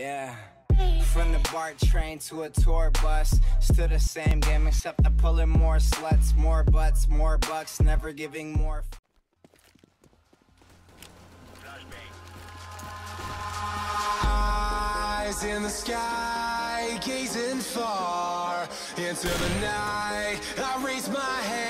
Yeah. From the BART train to a tour bus, still the same game except I'm pulling more sluts, more butts, more bucks, never giving more. Eyes in the sky, gazing far into the night. I raise my hand